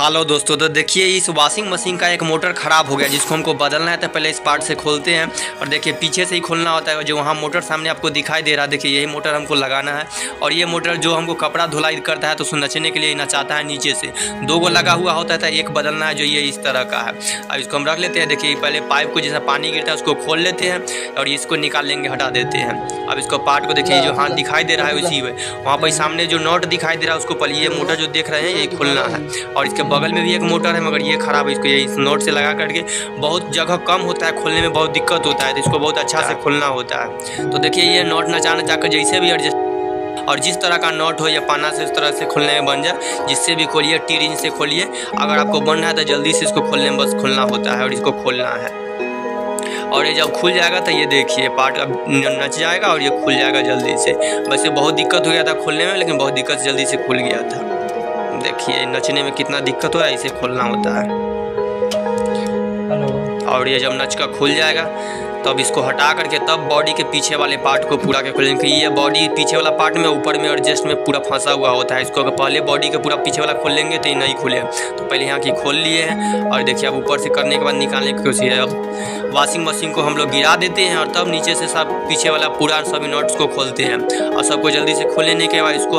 Hello दोस्तों तो देखिए, इस वॉशिंग मशीन का एक मोटर ख़राब हो गया, जिसको हमको बदलना है तो पहले इस पार्ट से खोलते हैं। और देखिए, पीछे से ही खोलना होता है, जो वहाँ मोटर सामने आपको दिखाई दे रहा है। देखिए, यही मोटर हमको लगाना है। और ये मोटर जो हमको कपड़ा धुलाई करता है तो उसको नचने के लिए नचाता है नीचे से। दो गो लगा हुआ होता है तो एक बदलना है, जो ये इस तरह का है। अब इसको हम रख लेते हैं। देखिए, पहले पाइप को जैसा पानी गिरता है, उसको खोल लेते हैं। और इसको निकाल लेंगे, हटा देते हैं। अब इसको पार्ट को देखिए, जो हाथ दिखाई दे रहा है, उसी में। वहाँ पर सामने जो नोट दिखाई दे रहा है, उसको पहले ये मोटर जो देख रहे हैं, ये खोलना है। और इसके बगल में भी एक मोटर है, मगर ये ख़राब है, इसको ये इस नोट से लगा करके बहुत जगह कम होता है, खोलने में बहुत दिक्कत होता है तो इसको बहुत अच्छा से खोलना होता है। तो देखिए, ये नोट नचा नचा कर जैसे भी एडजस्ट और जिस तरह का नोट हो, या पाना से उस तरह से खोलने में बन जाए, जिससे भी खोलिए टी रिंच से खोलिए। अगर आपको बन रहा है तो जल्दी से इसको खोलने में बस खोलना होता है और इसको खोलना है। और ये जब खुल जाएगा तो ये देखिए पार्ट अब नच जाएगा और ये खुल जाएगा जल्दी से। वैसे बहुत दिक्कत हो गया था खोलने में, लेकिन बहुत दिक्कत जल्दी से खुल गया था। देखिए नचने में कितना दिक्कत हो रहा है इसे खोलना होता है। और ये जब नच का खुल जाएगा तब इसको हटा करके तब बॉडी के पीछे वाले पार्ट को पूरा के खोलेंगे। क्योंकि ये बॉडी पीछे वाला पार्ट में ऊपर में एडजस्ट में पूरा फंसा हुआ होता है। इसको अगर पहले बॉडी के पूरा पीछे वाला खोल लेंगे तो ये नहीं खुले तो पहले यहाँ की खोल लिए हैं। और देखिए अब ऊपर से करने के बाद निकालने की कोशिश है। अब वॉशिंग मशीन को हम लोग गिरा देते हैं और तब नीचे से सब पीछे वाला पूरा सभी नोट्स को खोलते हैं। और सबको जल्दी से खोल लेने के बाद इसको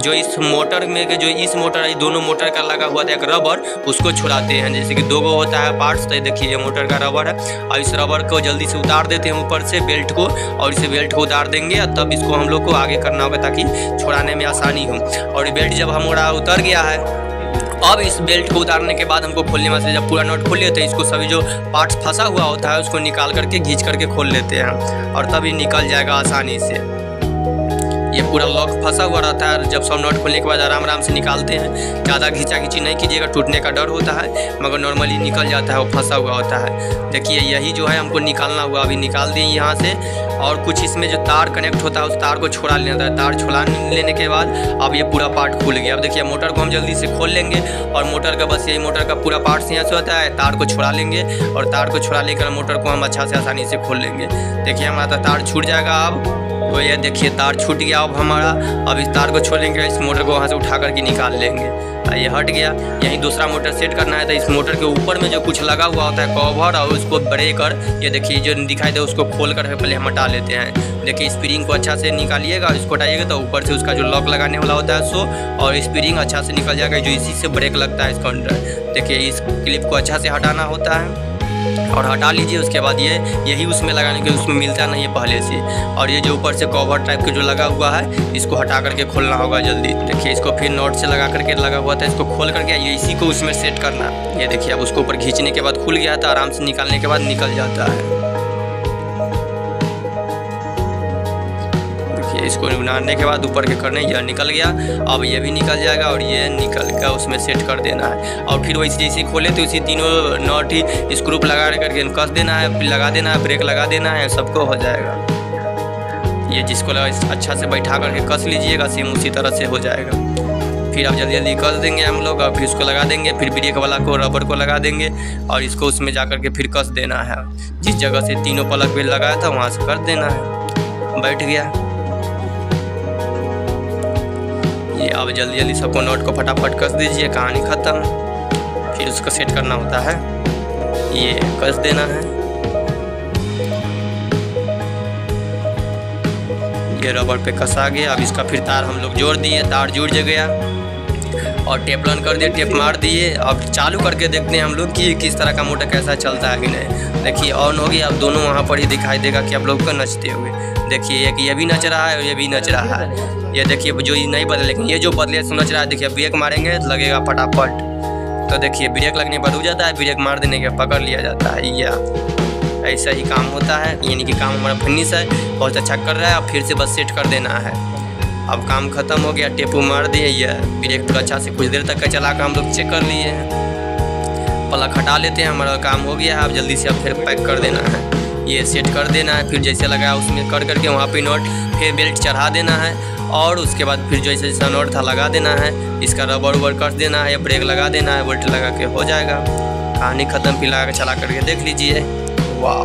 जो इस मोटर में के जो इस मोटर है दोनों मोटर का लगा हुआ था एक रबर उसको छुड़ाते हैं। जैसे कि दो गो होता है पार्ट्स तो देखिए ये मोटर का रबर है। और इस रबर को जल्दी से उतार देते हैं ऊपर से बेल्ट को और इसे बेल्ट को उतार देंगे और तब इसको हम लोग को आगे करना होगा ताकि छुड़ाने में आसानी हो। और बेल्ट जब हमारा उतर गया है, अब इस बेल्ट को उतारने के बाद हमको खोलने में से जब पूरा नोट खोल लेते हैं, इसको सभी जो पार्ट्स फंसा हुआ होता है, उसको निकाल करके, घींच करके खोल लेते हैं। और तभी निकल जाएगा आसानी से। ये पूरा लॉक फंसा हुआ रहता है। जब सब नट खोलने के बाद आराम आराम से निकालते हैं। ज़्यादा घिंचा घिंची नहीं कीजिएगा, टूटने का डर होता है, मगर नॉर्मली निकल जाता है, वो फंसा हुआ होता है। देखिए, यही जो है, हमको निकालना हुआ। अभी निकाल दिए यहाँ से, और कुछ इसमें जो तार कनेक्ट होता है, उस तार को छोड़ा लेना है तार छोड़ा लेने के बाद अब ये पूरा पार्ट खुल गया। अब देखिए मोटर को हम जल्दी से खोल लेंगे, और मोटर का बस यही मोटर का पूरा पार्ट से यहाँ से होता है। तार को छोड़ा लेंगे, और तार को छोड़ा लेकर मोटर को हम अच्छा से आसानी से खोल लेंगे। देखिए, हमारा तार छूट जाएगा अब। तो ये देखिए, तार छूट गया अब हमारा। अब इस तार को छोड़ेंगे, इस मोटर को वहाँ से उठा करके निकाल लेंगे। ये हट गया। यहीं दूसरा मोटर सेट करना है तो इस मोटर के ऊपर में जो कुछ लगा हुआ होता है कवर और उसको बड़े कर ये देखिए, जो दिखाई दे उसको खोल कर पहले हम हटा लेते हैं। देखिए स्प्रिंग को अच्छा से निकालिएगा इसको हटाइएगा तो ऊपर से उसका जो लॉक लगाने वाला होता है सो और स्प्रिंग अच्छा से निकल जाएगा, जो इसी से ब्रेक लगता है इसका अंडर देखिए, इस क्लिप को अच्छा से हटाना होता है। और हटा लीजिए, उसके बाद ये, यही उसमें लगाने के उसमें मिलता नहीं है पहले से। और ये जो ऊपर से कवर टाइप के जो लगा हुआ है, इसको हटा करके खोलना होगा जल्दी। देखिए, इसको फिर नोट से लगा करके लगा हुआ था, इसको खोल करके ये इसी को उसमें सेट करना। ये देखिए, अब उसको ऊपर खींचने के बाद खुल गया था, आराम से निकालने के बाद निकल जाता है। इसको बनाने के बाद ऊपर के करने यह निकल गया। अब ये भी निकल जाएगा और ये निकल कर उसमें सेट कर देना है। और फिर वैसे जैसे खोले तो उसी तीनों नॉट ही स्क्रूप लगा करके कस देना है, लगा देना है ब्रेक लगा देना है, सबको हो जाएगा। ये जिसको लगा अच्छा से बैठा करके कस लीजिएगा, सेम उसी तरह से हो जाएगा। फिर आप जल्दी जल्दी कस देंगे हम लोग, और फिर उसको लगा देंगे, फिर ब्रेक वाला को रबर को लगा देंगे, और इसको उसमें जा करके फिर कस देना है। जिस जगह से तीनों पलक पे लगाया था, वहाँ से कर देना है। बैठ गया। अब जल्दी जल्दी सबको नोट को फटाफट कस दीजिए, कहानी ख़त्म। फिर उसको सेट करना होता है। ये कस देना है। ये रबर पे कसा गया, अब इसका फिर तार हम लोग जोड़ दिए, तार जुड़ गया। और टेप रन कर दिए टेप मार दिए। अब चालू करके देखते हैं हम लोग कि किस तरह का मोटर कैसा चलता है कि नहीं देखिए ऑन हो गया। अब दोनों वहाँ पर ही दिखाई देगा कि आप लोग को नचते हुए। देखिए एक ये भी नच रहा है और ये भी नच रहा है। ये देखिए, जो ये नहीं बदले, लेकिन ये जो बदले से नच रहा है, देखिए ब्रेक मारेंगे तो लगेगा फटाफट। तो देखिए ब्रेक लगने पर रुक जाता है ब्रेक मार देने के पकड़ लिया जाता है। या, ऐसा ही काम होता है। यानी कि काम हमारा फिनिश है, बहुत अच्छा कर रहा है, अब फिर से बस सेट कर देना है। अब काम ख़त्म हो गया, टेपू मार दिए, ये ब्रेक तो अच्छा से कुछ देर तक का चला कर हम लोग चेक कर लिए हैं। पलक हटा लेते हैं, हमारा काम हो गया है अब जल्दी से अब फिर पैक कर देना है। ये सेट कर देना है, फिर जैसे लगाया उसमें कर करके वहाँ पे नोट फिर बेल्ट चढ़ा देना है, और उसके बाद फिर जैसे जैसा नोट था लगा देना है। इसका रबर उबर कर देना है, या ब्रेक लगा देना है बोल्ट लगा के हो जाएगा। कहानी ख़त्म, फिर लगा चला करके देख लीजिए। वाह